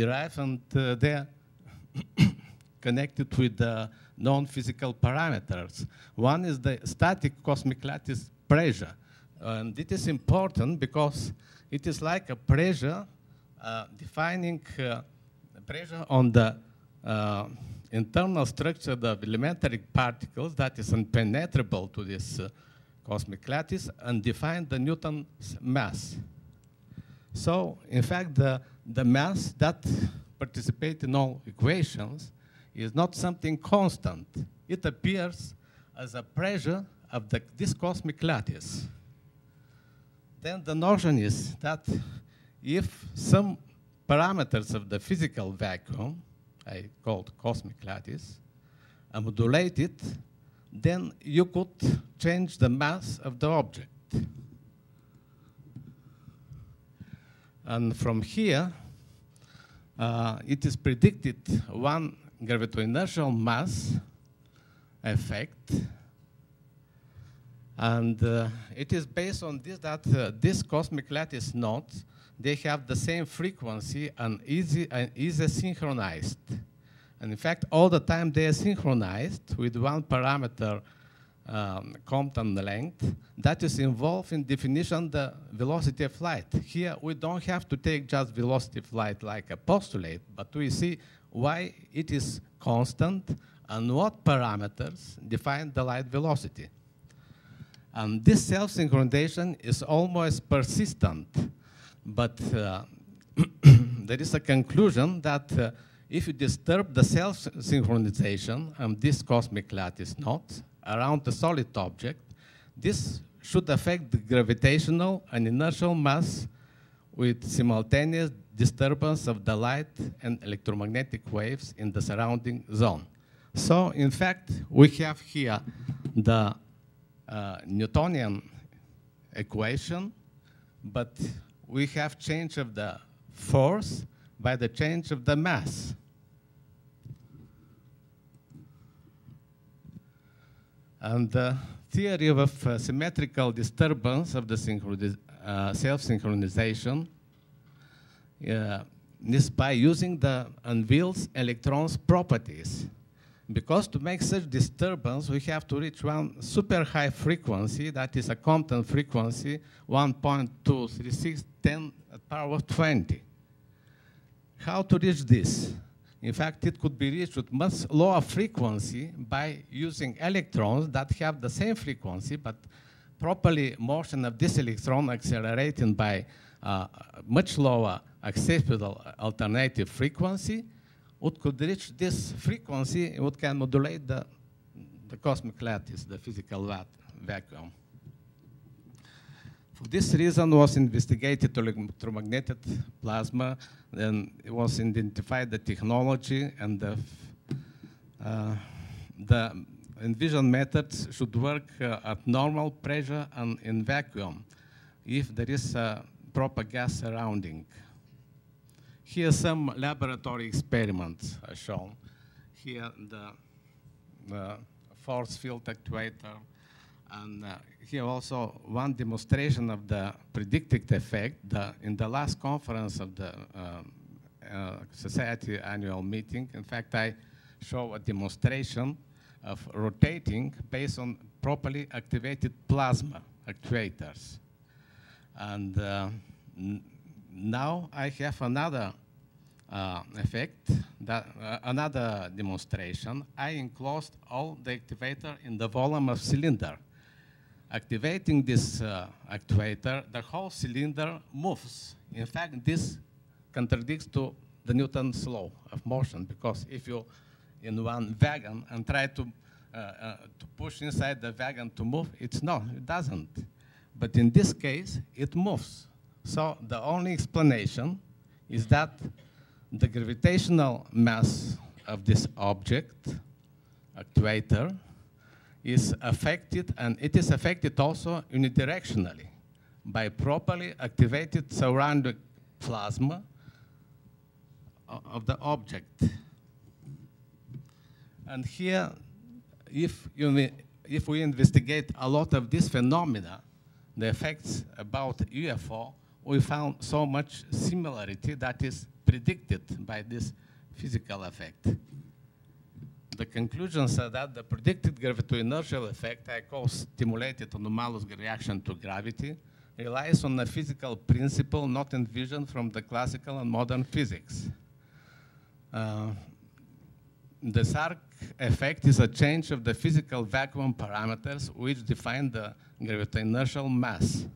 derived and they're connected with the non-physical parameters. One is the static cosmic lattice pressure. And it is important because it is like a pressure uh, defining uh, pressure on the uh, internal structure of elementary particles that is impenetrable to this uh, cosmic lattice and define the Newton's mass. So, in fact, the, the mass that participates in all equations is not something constant. It appears as a pressure of the, this cosmic lattice. Then the notion is that if some parameters of the physical vacuum, I called cosmic lattice, are modulated, then you could change the mass of the object. And from here, uh, it is predicted one gravito-inertial mass effect. And uh, it is based on this that uh, this cosmic lattice nodes, they have the same frequency and easy and easy synchronized. And in fact, all the time they are synchronized with one parameter um, Compton length that is involved in definition the velocity of light. Here we don't have to take just velocity of light like a postulate, but we see why it is constant and what parameters define the light velocity. And this self-synchronization is almost persistent, but uh, there is a conclusion that uh, if you disturb the self-synchronization of this cosmic lattice node around the solid object, this should affect the gravitational and inertial mass with simultaneous disturbance of the light and electromagnetic waves in the surrounding zone. So, in fact, we have here the uh, Newtonian equation, but we have change of the force by the change of the mass. And the theory of uh, symmetrical disturbance of the uh, self-synchronization uh, is by using the Anville's electrons properties. Because to make such disturbance, we have to reach one super high frequency, that is a Compton frequency, 1.236, 10 power of 20. How to reach this? In fact, it could be reached with much lower frequency by using electrons that have the same frequency, but properly motion of this electron accelerating by uh, much lower acceptable alternative frequency, it could reach this frequency, it can modulate the, the cosmic lattice, the physical vacuum. For this reason was investigated electromagnetic plasma, and it was identified the technology and the, uh, the envision methods should work uh, at normal pressure and in vacuum if there is a proper gas surrounding. Here some laboratory experiments are shown. Here the, the force field actuator, and uh, here also one demonstration of the predicted effect. The, in the last conference of the um, uh, Society annual meeting, in fact, I show a demonstration of rotating based on properly activated plasma actuators. And uh, now I have another uh, effect, that, uh, another demonstration. I enclosed all the activator in the volume of cylinder. Activating this uh, actuator, the whole cylinder moves. In fact, this contradicts to the Newton's law of motion because if you in one wagon and try to, uh, uh, to push inside the wagon to move, it's no, it doesn't. But in this case, it moves. So the only explanation is that the gravitational mass of this object, actuator, is affected, and it is affected also unidirectionally by properly activated surrounding plasma of the object. And here, if, you, if we investigate a lot of these phenomena, the effects about UFO, we found so much similarity that is predicted by this physical effect. The conclusions are that the predicted gravito-inertial effect I call stimulated anomalous reaction to gravity relies on a physical principle not envisioned from the classical and modern physics. Uh, the Sarg effect is a change of the physical vacuum parameters which define the gravito-inertial mass.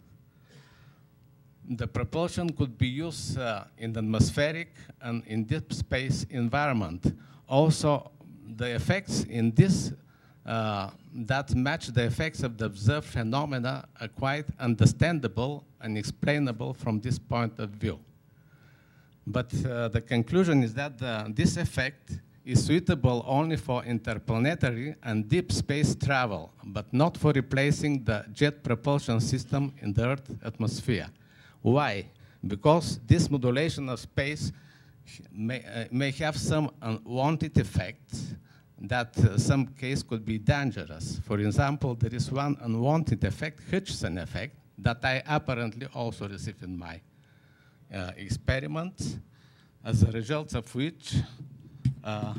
The propulsion could be used uh, in the atmospheric and in deep space environment. Also, the effects in this uh, that match the effects of the observed phenomena are quite understandable and explainable from this point of view. But uh, the conclusion is that the, this effect is suitable only for interplanetary and deep space travel, but not for replacing the jet propulsion system in the Earth's atmosphere. Why? Because this modulation of space may, uh, may have some unwanted effects that uh, some case could be dangerous. For example, there is one unwanted effect, Hutchinson effect, that I apparently also received in my uh, experiments, as a result of which uh,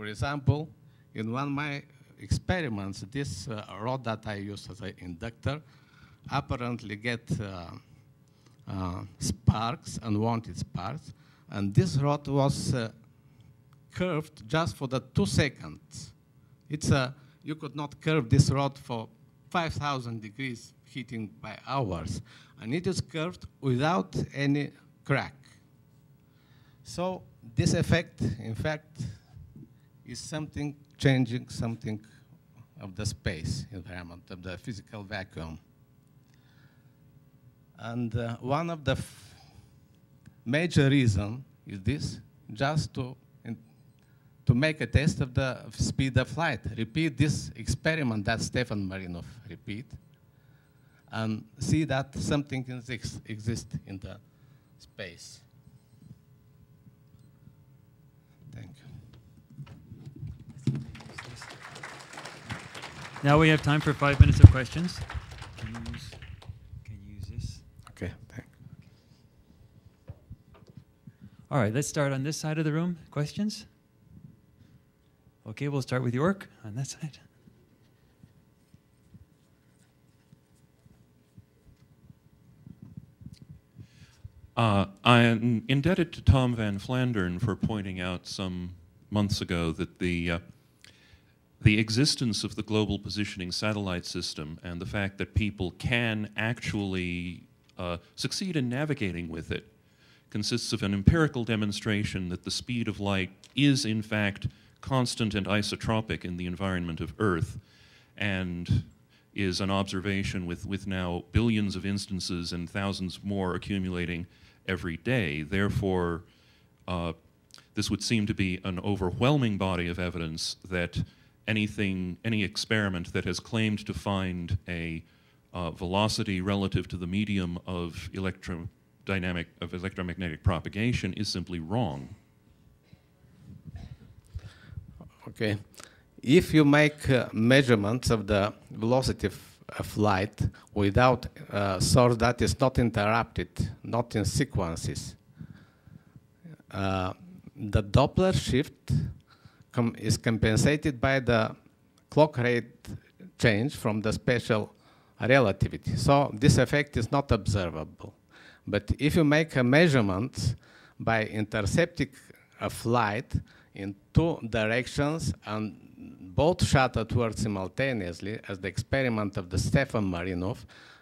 for example, in one my experiments, this uh, rod that I use as an inductor apparently get uh, uh, sparks, unwanted sparks, and this rod was curved just for the two seconds. It's a, you could not curve this rod for 5,000 degrees heating by hours, and it is curved without any crack. So this effect, in fact, is something changing something of the space environment, of the physical vacuum. And uh, one of the major reason is this, just to, in, to make a test of the speed of light. Repeat this experiment that Stefan Marinov repeat, and see that something exists exist in the space. Thank you. Now we have time for five minutes of questions. Can you use, can you use this? Okay, thank All right, let's start on this side of the room. Questions? Okay, we'll start with York on that side. Uh, I'm indebted to Tom Van Flandern for pointing out some months ago that the, uh, the existence of the global positioning satellite system and the fact that people can actually uh, succeed in navigating with it consists of an empirical demonstration that the speed of light is, in fact, constant and isotropic in the environment of Earth, and is an observation with, with now billions of instances and thousands more accumulating every day. Therefore, uh, this would seem to be an overwhelming body of evidence that anything, any experiment that has claimed to find a uh, velocity relative to the medium of electrodynamic of electromagnetic propagation is simply wrong. Okay. If you make uh, measurements of the velocity of, light without a source that is not interrupted, not in sequences, uh, the Doppler shift com is compensated by the clock rate change from the special relativity. So this effect is not observable. But if you make a measurement by intercepting a flight in two directions and both shot outward simultaneously as the experiment of the Stefan Marinov,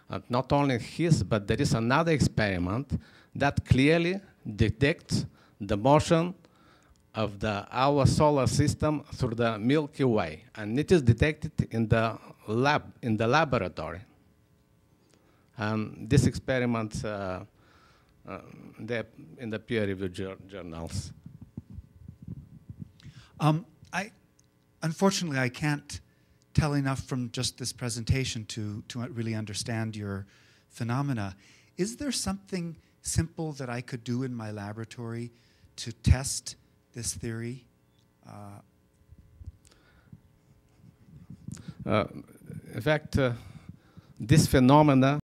and not only his, but there is another experiment that clearly detects the motion of the our solar system through the Milky Way, and it is detected in the lab in the laboratory. And this experiment, uh, uh, in the peer-reviewed jour journals. Um, I, unfortunately, I can't tell enough from just this presentation to, to really understand your phenomena. Is there something simple that I could do in my laboratory to test this theory? Uh, uh, in fact, uh, this phenomena